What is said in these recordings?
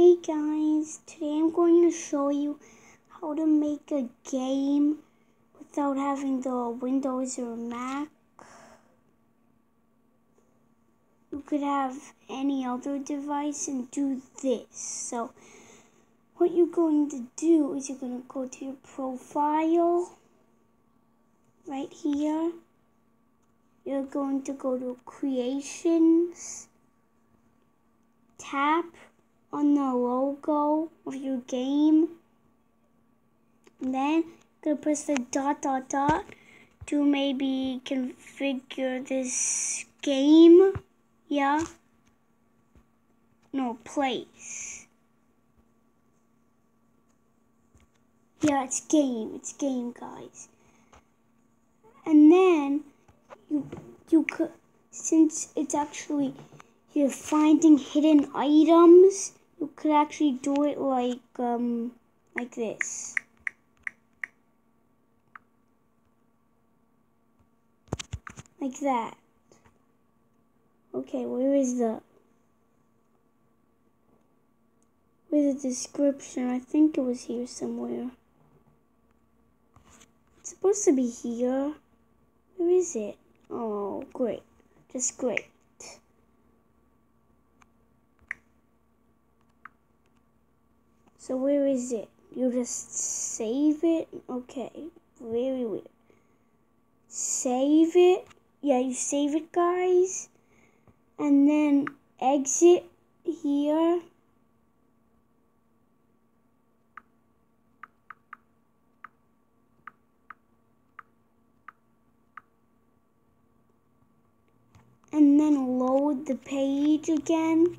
Hey guys, today I'm going to show you how to make a game without having the Windows or Mac. You could have any other device and do this. So what you're going to do is you're going to go to your profile right here. You're going to go to creations, tap on the logo of your game. And then you're gonna press the dot dot dot to maybe configure this game. Yeah. No, place. Yeah, it's game. It's game, guys. And then you you could since it's actually you're finding hidden items you could actually do it like um like this. Like that. Okay where is the where's the description? I think it was here somewhere. It's supposed to be here. Where is it? Oh great. Just great So where is it? You just save it? Okay, very weird. Save it. Yeah, you save it, guys. And then exit here. And then load the page again.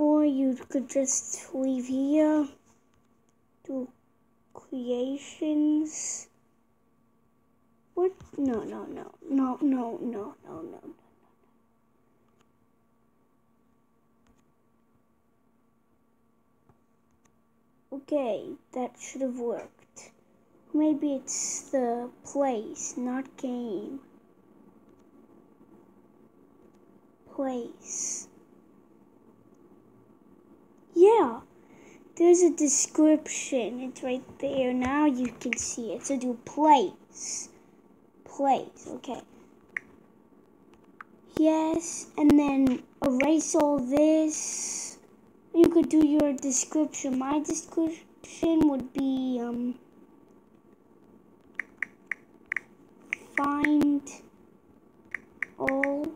Or you could just leave here. To creations. What? No no no no no no no no. Okay that should have worked. Maybe it's the place not game. Place yeah, there's a description. It's right there. Now you can see it. So do place. Place, okay. Yes, and then erase all this. You could do your description. My description would be um find all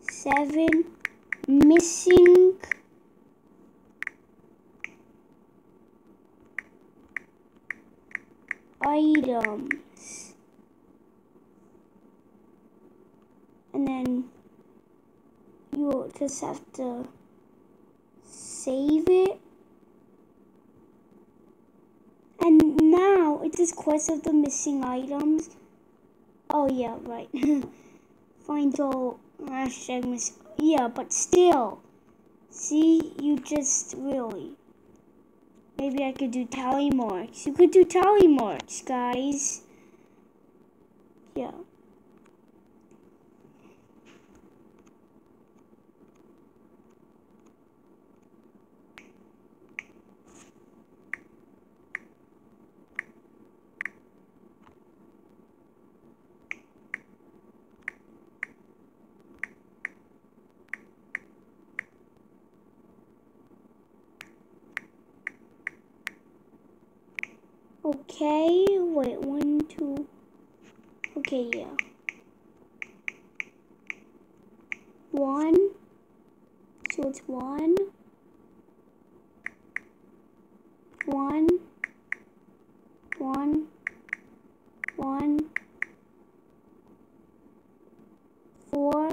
seven missing items. And then you'll just have to save it. And now it is quest of the missing items. Oh yeah, right. Find all hashtag miss. Yeah, but still. See, you just really. Maybe I could do tally marks. You could do tally marks, guys. Yeah. Okay, wait, one, two. Okay, yeah. One. So it's one. One. One. One. Four.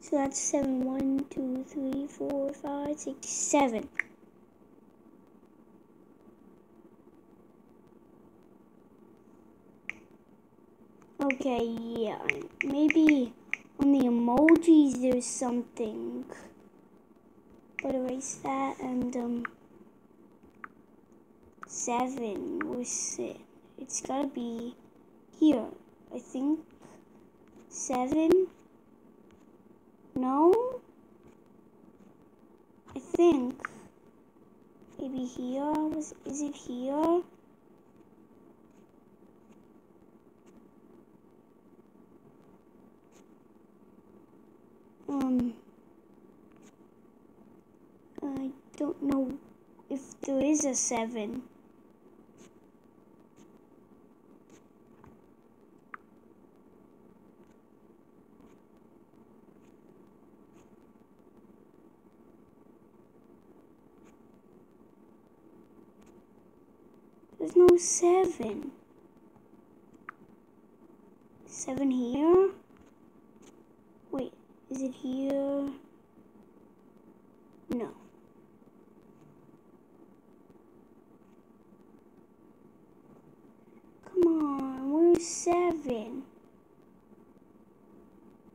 So that's seven. One, two, three, four, five, six, seven. Okay, yeah. Maybe on the emojis there's something. But erase that and um seven. Where's it? It's gotta be here. I think seven. No. I think maybe here. Was is it here? Um. I don't know if there is a seven. There's no seven. Seven here? Is it here? No. Come on, where's seven?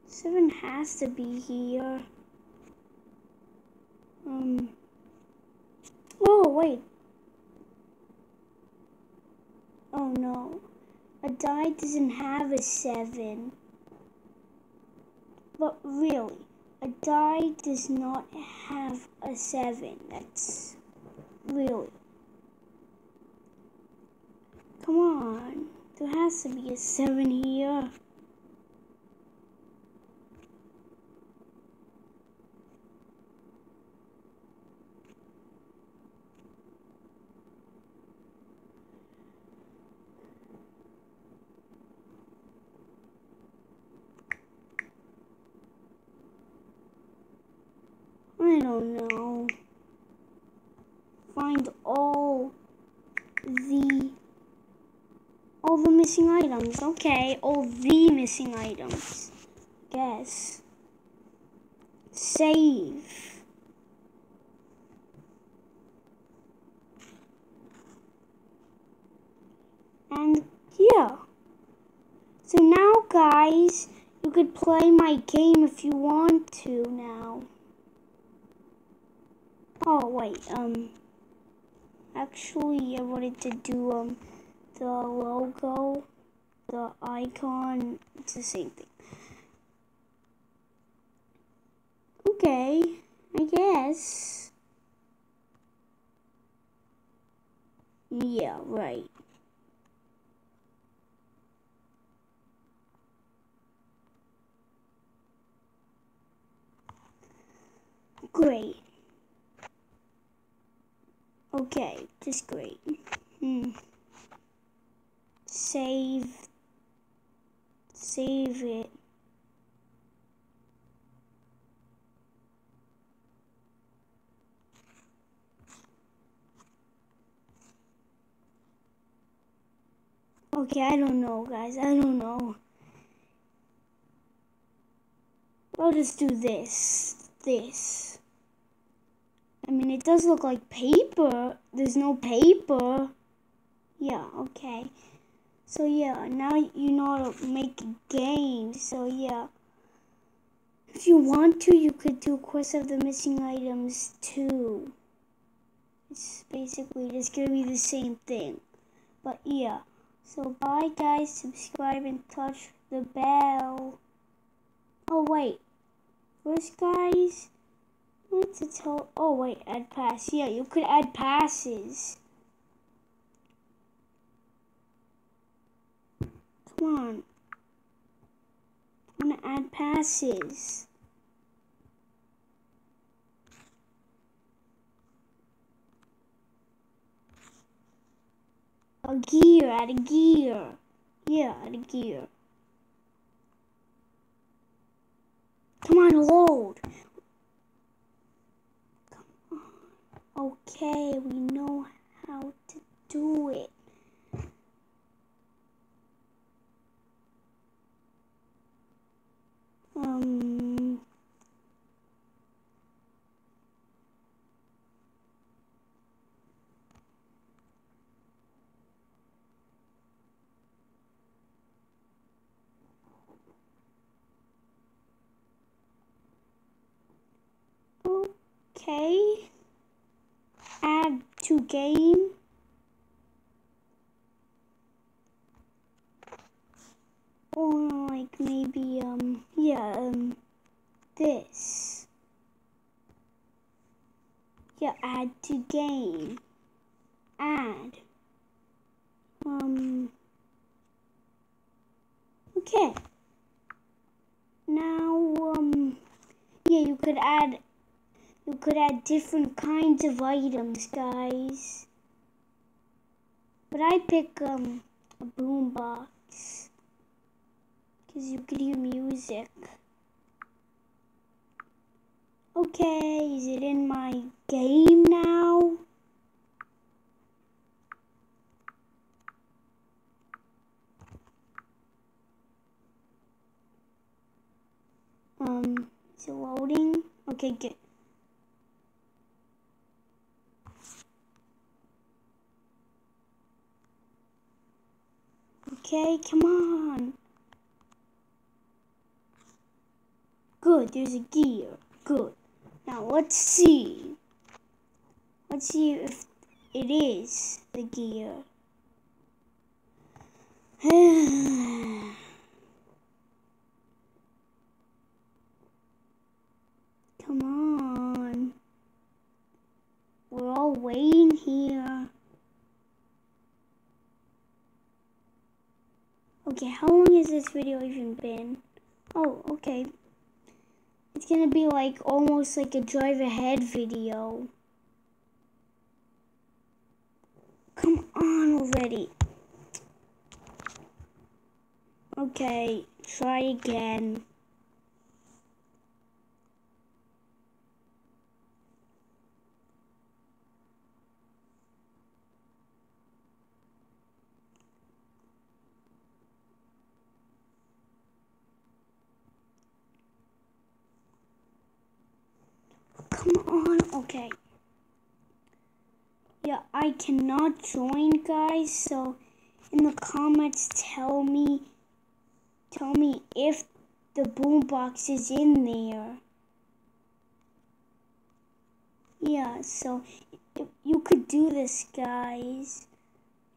Seven has to be here. Um. Oh, wait. Oh no. A die doesn't have a seven. But really, a die does not have a seven. That's really. Come on. There has to be a seven here. I don't know. Find all the all the missing items. Okay, all the missing items. Guess. Save. And yeah. So now guys, you could play my game if you want to now. Oh wait, um actually I wanted to do um the logo, the icon, it's the same thing. Okay, I guess. Yeah, right. Great. Okay, just great. Hmm. Save. Save it. Okay, I don't know, guys. I don't know. I'll just do this. This. I mean, it does look like paper. There's no paper. Yeah, okay. So, yeah, now you know how to make games. So, yeah. If you want to, you could do Quest of the Missing Items too. It's basically just gonna be the same thing. But, yeah. So, bye, guys. Subscribe and touch the bell. Oh, wait. First, guys want to tell. Oh wait, add pass. Yeah, you could add passes. Come on. I want to add passes. A gear, add a gear. Yeah, add a gear. Come on, load. Okay, we know how to do it. Um, okay. To game. Or like maybe, um, yeah, um, this. Yeah, add to game. Add. Um, okay. Now, um, yeah, you could add, you could add different kinds of items, guys. But I pick, um, a boombox. Because you could hear music. Okay, is it in my game now? Um, is it loading? Okay, good. Okay, come on. Good, there's a gear. Good. Now let's see. Let's see if it is the gear. Come on. We're all waiting here. Okay, how long has this video even been? Oh, okay. It's gonna be like almost like a drive ahead video. Come on already. Okay, try again. Come on, okay. Yeah, I cannot join, guys, so in the comments tell me tell me if the boombox is in there. Yeah, so you could do this, guys.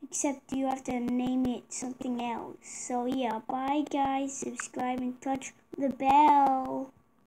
Except you have to name it something else. So yeah, bye guys. Subscribe and touch the bell.